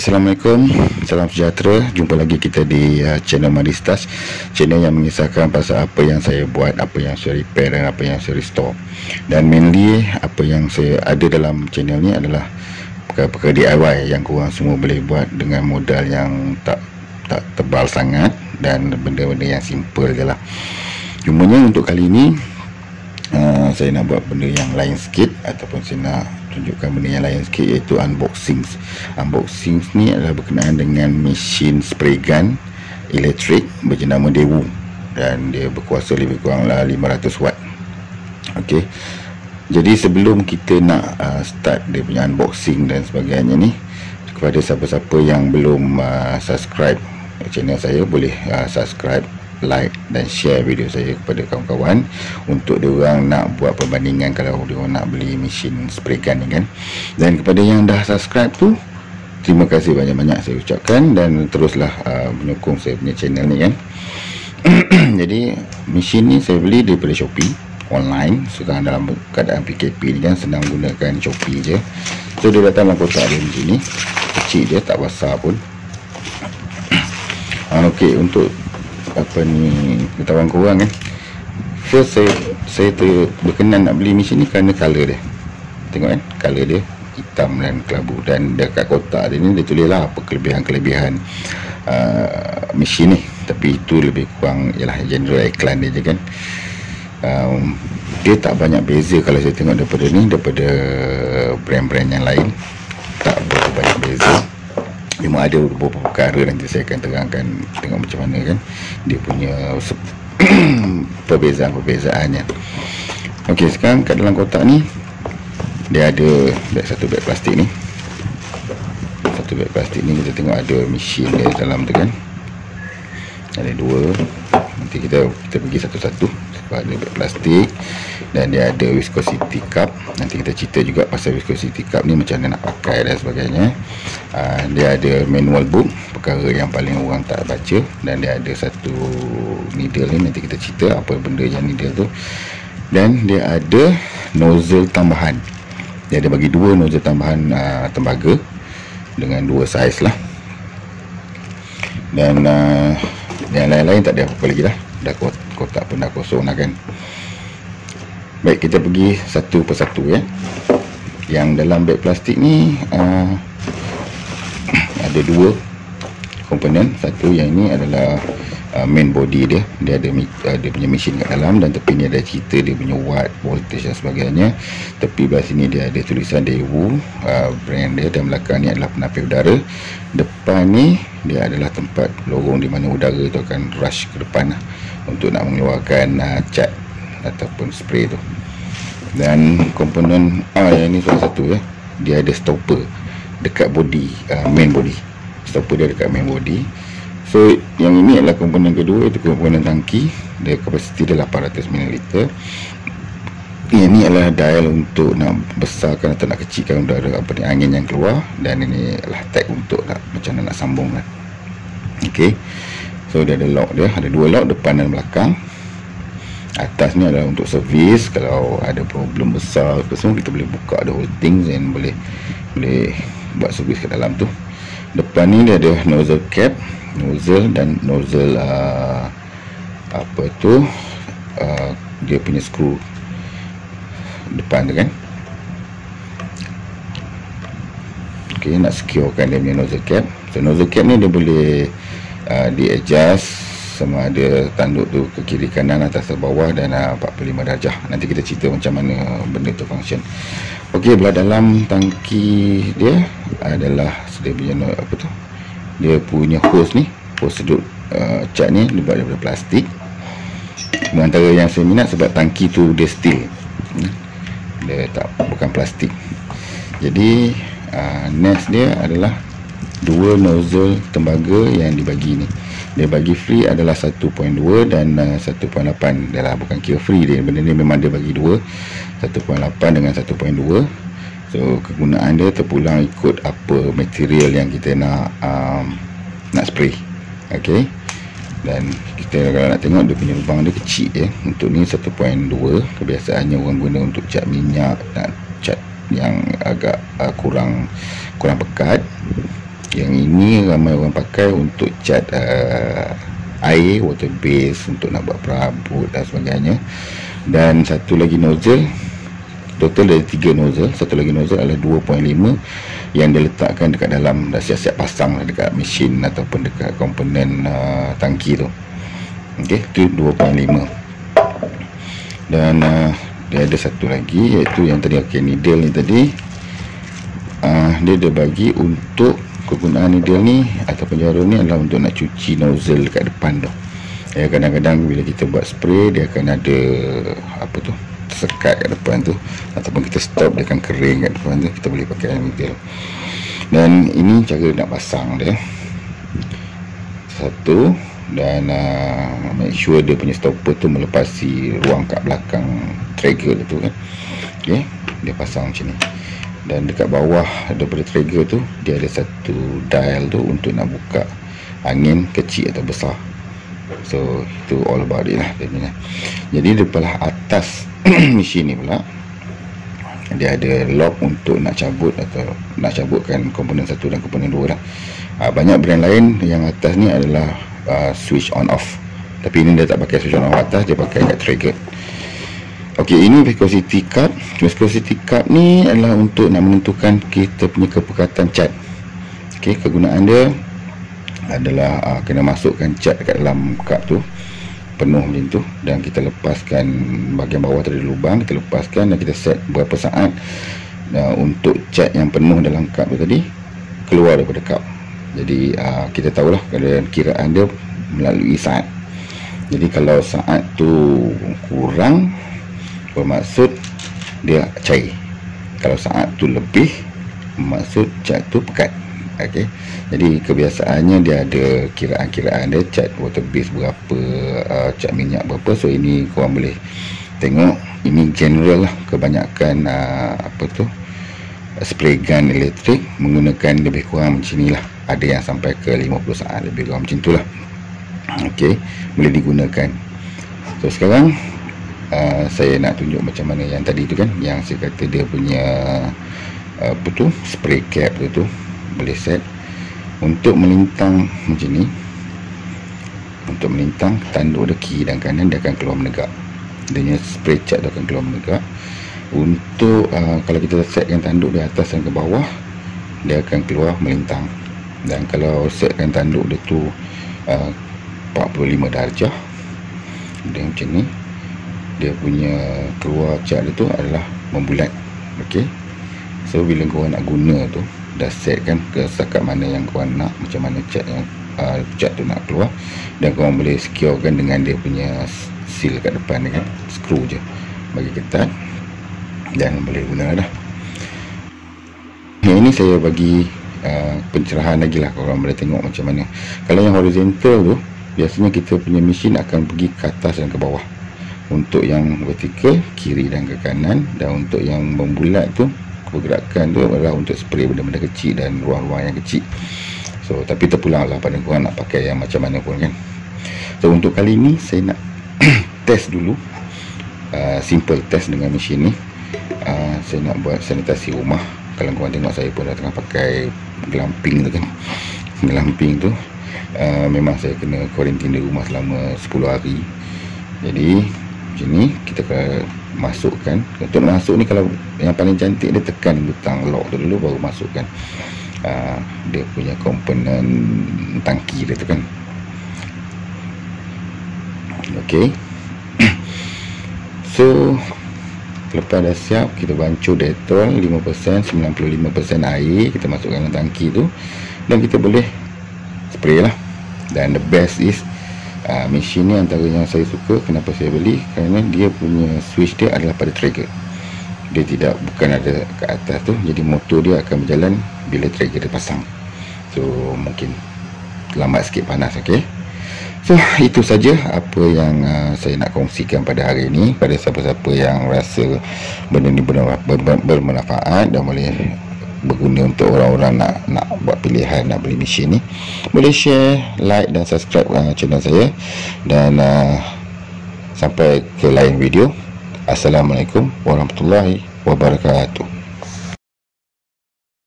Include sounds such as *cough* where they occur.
Assalamualaikum. Salam sejahtera. Jumpa lagi kita di uh, channel Madistas Channel yang mengisahkan pasal apa yang saya buat Apa yang saya repair dan apa yang saya restore. Dan mainly Apa yang saya ada dalam channel ni adalah Perkara-perkara DIY Yang korang semua boleh buat Dengan modal yang tak tak tebal sangat Dan benda-benda yang simple je lah. Cumanya untuk kali ni uh, Saya nak buat benda yang lain sikit Ataupun saya nak tunjukkan benda yang lain sikit iaitu unboxing unboxing ni adalah berkenaan dengan mesin spray gun elektrik berjenama Dewu. Dan dia berkuasa lebih kurang lah 500 watt. Ok. Jadi sebelum kita nak uh, start dia punya unboxing dan sebagainya ni kepada siapa-siapa yang belum uh, subscribe channel saya boleh uh, subscribe like dan share video saya kepada kawan-kawan untuk dia orang nak buat perbandingan kalau dia orang nak beli mesin spray gun ni kan. Dan kepada yang dah subscribe tu terima kasih banyak-banyak saya ucapkan dan teruslah uh, menyokong saya punya channel ni kan. *clears throat* Jadi mesin ni saya beli daripada Shopee online. Sekarang dalam keadaan PKP ni kan senang gunakan Shopee je. So dia datang dalam kotak dia macam ni. Kecil dia tak besar pun. *clears throat* Uh, ok untuk apa ni beritahuan korang kan first saya saya ter, berkenan nak beli mesin ni kerana color dia. Tengok kan color dia hitam dan kelabu. Dan dekat kotak dia ni dia tulis lah apa kelebihan-kelebihan uh, mesin ni. Tapi itu lebih kurang ialah general iklan dia je kan. Um, dia tak banyak beza kalau saya tengok daripada ni daripada brand-brand yang lain. Tak banyak beza Cuma ada beberapa perkara nanti saya akan terangkan tengok macam mana kan dia punya *clears throat* perbezaan-perbezaannya. Okey, sekarang kat dalam kotak ni dia ada beg satu beg plastik ni. Satu beg plastik ni kita tengok ada mesin dia dalam tu kan. Ada dua. Nanti kita kita pergi satu-satu sebab beg plastik dan dia ada viscosity cup. Nanti kita cerita juga pasal viscosity cup ni macam mana nak pakai dan sebagainya. Uh, dia ada manual book perkara yang paling orang tak baca dan dia ada satu needle ni nanti kita cerita apa benda yang needle tu. Dan dia ada nozzle tambahan. Dia ada bagi dua nozzle tambahan uh, tembaga dengan dua saiz lah. Dan uh, yang lain-lain tak ada apa lagi lah. Dah kotak pun dah kosong lah kan Baik kita pergi satu persatu ya. Yang dalam beg plastik ni uh, *clears throat* ada dua komponen. Satu yang ini adalah uh, main body dia. Dia ada uh, dia punya mesin kat dalam dan tepi ni ada cerita dia punya watt, voltage dan sebagainya. Tepi belah sini dia ada tulisan Daewoo uh, brand dia dan belakang ni adalah penapis udara. Depan ni dia adalah tempat lorong di mana udara tu akan rush ke depan lah, untuk nak mengeluarkan uh, cat ataupun spray tu. Dan komponen ah yang ni salah satu ya dia ada stopper dekat body uh, main body. Stopper dia dekat main body. So yang ini adalah komponen kedua itu komponen tangki. Dia kapasiti dia 800 ml ini adalah dial untuk nak besarkan atau nak kecilkan udara apa ni angin yang keluar. Dan ini adalah tag untuk nak macam mana nak sambung lah ok so dia ada lock dia. Ada dua lock depan dan belakang. Atas ni adalah untuk servis. Kalau ada problem besar apa semua kita boleh buka the whole thing dan boleh boleh buat servis ke dalam tu. Depan ni dia ada nozzle cap nozzle dan nozzle uh, apa tu uh, dia punya screw depan tu kan. Ok nak securekan dia punya nozzle cap. So nozzle cap ni dia boleh uh, di adjust sama ada tanduk tu ke kiri kanan atas ke bawah dan uh, 45 darjah. Nanti kita cerita macam mana benda tu function. Ok belah dalam tangki dia adalah dia punya apa tu? Dia punya hose ni hose sedut uh, cat ni dibuat daripada plastik. Antara yang saya minat sebab tangki tu dia steel. Dia tak bukan plastik. Jadi uh, next dia adalah dua nozzle tembaga yang dibagi ni. Dia bagi free adalah 1.2 dan uh, 1.8 dia lah bukan kira free dia. Benda ni memang dia bagi dua. 1.8 dengan 1.2 so kegunaan dia terpulang ikut apa material yang kita nak um, nak spray. Ok dan kita kalau nak tengok dia punya lubang dia kecil ya. Untuk ni 1.2 kebiasaannya orang guna untuk cat minyak dan cat yang agak uh, kurang kurang pekat yang ini ramai orang pakai untuk cat uh, air water base untuk nak buat perabot dan sebagainya. Dan satu lagi nozzle total ada tiga nozzle. Satu lagi nozzle adalah 2.5 yang diletakkan dekat dalam dah siap-siap pasang dekat mesin ataupun dekat komponen uh, tangki tu. Ok tu 2.5 dan uh, dia ada satu lagi iaitu yang tadi ok needle ni tadi. Uh, dia ada bagi untuk kegunaan needle ni ataupun jarum ni adalah untuk nak cuci nozzle dekat depan tu. Ya kadang-kadang bila kita buat spray dia akan ada apa tu sekat kat depan tu ataupun kita stop dia akan kering kat depan tu kita boleh pakai needle dan ini cara nak pasang dia. Satu dan uh, make sure dia punya stopper tu melepasi ruang kat belakang trigger tu kan. Ok dia pasang macam ni dan dekat bawah daripada trigger tu dia ada satu dial tu untuk nak buka angin kecil atau besar. So itu all about it lah jadi di belah atas *clears throat* mesin ni pula dia ada lock untuk nak cabut atau nak cabutkan komponen satu dan komponen dua lah uh, banyak brand lain yang atas ni adalah uh, switch on off. Tapi ini dia tak pakai switch on off atas dia pakai kat trigger ok ini viscosity cup viscosity cup ni adalah untuk nak menentukan kita punya kepekatan cat. Ok kegunaan dia adalah uh, kena masukkan cat dekat dalam cup tu penuh macam tu dan kita lepaskan bahagian bawah tadi lubang kita lepaskan dan kita set berapa saat uh, untuk cat yang penuh dalam cup tu tadi keluar daripada cup. Jadi uh, kita tahulah keadaan kiraan dia melalui saat. Jadi kalau saat tu kurang bermaksud dia cair. Kalau saat tu lebih maksud cat tu pekat. Okey. Jadi kebiasaannya dia ada kiraan-kiraan dia cat water base berapa uh, cat minyak berapa. So ini korang boleh tengok. Ini general lah. Kebanyakan uh, apa tu spray gun elektrik menggunakan lebih kurang macam ni lah. Ada yang sampai ke 50 saat lebih kurang macam tu lah. Ok boleh digunakan. So sekarang uh, saya nak tunjuk macam mana yang tadi tu kan yang saya kata dia punya uh, apa tu spray cap tu tu boleh set. Untuk melintang macam ni untuk melintang tanduk dia kiri dan kanan dia akan keluar menegak. Dia spray cap tu akan keluar menegak. Untuk uh, kalau kita setkan tanduk di atas dan ke bawah dia akan keluar melintang. Dan kalau setkan tanduk dia tu uh, 45 darjah dia macam ni dia punya keluar cat dia tu adalah membulat ok so bila korang nak guna tu dah set kan ke setakat mana yang korang nak macam mana cat yang uh, cat tu nak keluar dan korang boleh secure kan dengan dia punya seal kat depan kan screw je. Bagi ketat dan boleh guna dah. Yang ini saya bagi uh, pencerahan lagi lah korang boleh tengok macam mana. Kalau yang horizontal tu biasanya kita punya mesin akan pergi ke atas dan ke bawah untuk yang vertikal kiri dan ke kanan. Dan untuk yang membulat tu pergerakan tu adalah untuk spray benda-benda kecil dan ruang-ruang yang kecil. So tapi terpulang lah pada korang nak pakai yang macam mana pun kan? So untuk kali ni saya nak *coughs* test dulu. Uh, simple test dengan mesin ni. Uh, saya nak buat sanitasi rumah. Kalau korang tengok saya pun dah tengah pakai glamping tu kan? *laughs* Glamping tu. Uh, memang saya kena quarantine di rumah selama 10 hari. Jadi macam ni kita akan masukkan. Untuk masuk ni kalau yang paling cantik dia tekan butang lock tu dulu baru masukkan. Uh, dia punya komponen tangki dia tu kan. Ok *coughs* so lepas dah siap kita bancuh detol 5% 95% air kita masukkan dalam tangki tu. Dan kita boleh spray lah. Dan the best is uh, mesin ni antara yang saya suka kenapa saya beli? Kerana dia punya switch dia adalah pada trigger. Dia tidak bukan ada ke atas tu jadi motor dia akan berjalan bila trigger dia pasang. So mungkin lambat sikit panas ok so itu saja apa yang uh, saya nak kongsikan pada hari ini. Pada siapa-siapa yang rasa benda ni bermanfaat dan boleh berguna untuk orang-orang nak nak buat pilihan nak beli mesin ni. Boleh share like dan subscribe uh, channel saya. Dan uh, sampai ke lain video. Assalamualaikum warahmatullahi wabarakatuh